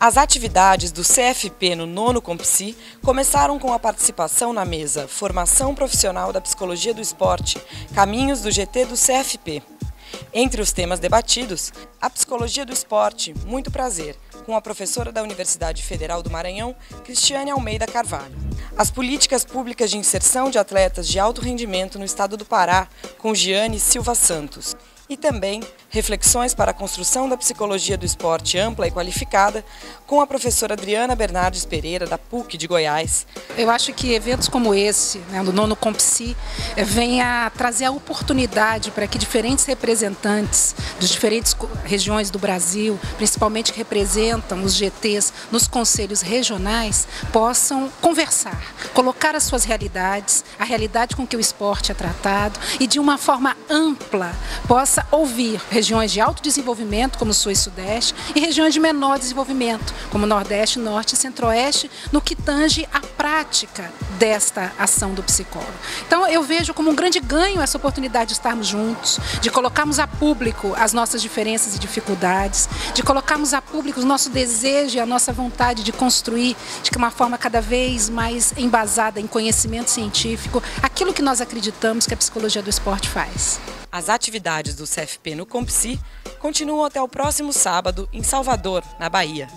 As atividades do CFP no nono Compsi começaram com a participação na mesa Formação Profissional da Psicologia do Esporte, Caminhos do GT do CFP. Entre os temas debatidos, a psicologia do esporte, muito prazer, com a professora da Universidade Federal do Maranhão, Cristiane Almeida Carvalho. As políticas públicas de inserção de atletas de alto rendimento no estado do Pará, com Giane Silva Santos e também reflexões para a construção da psicologia do esporte ampla e qualificada com a professora Adriana Bernardes Pereira, da PUC de Goiás. Eu acho que eventos como esse, né, do Nono Compsi, eh, venha trazer a oportunidade para que diferentes representantes das diferentes regiões do Brasil, principalmente que representam os GTs nos conselhos regionais, possam conversar, colocar as suas realidades, a realidade com que o esporte é tratado e de uma forma ampla possa ouvir regiões de alto desenvolvimento, como Sul e Sudeste, e regiões de menor desenvolvimento, como Nordeste, Norte e Centro-Oeste, no que tange a prática desta ação do psicólogo. Então eu vejo como um grande ganho essa oportunidade de estarmos juntos, de colocarmos a público as nossas diferenças e dificuldades, de colocarmos a público o nosso desejo e a nossa vontade de construir de uma forma cada vez mais embasada em conhecimento científico aquilo que nós acreditamos que a psicologia do esporte faz. As atividades do CFP no Compsi continuam até o próximo sábado em Salvador, na Bahia.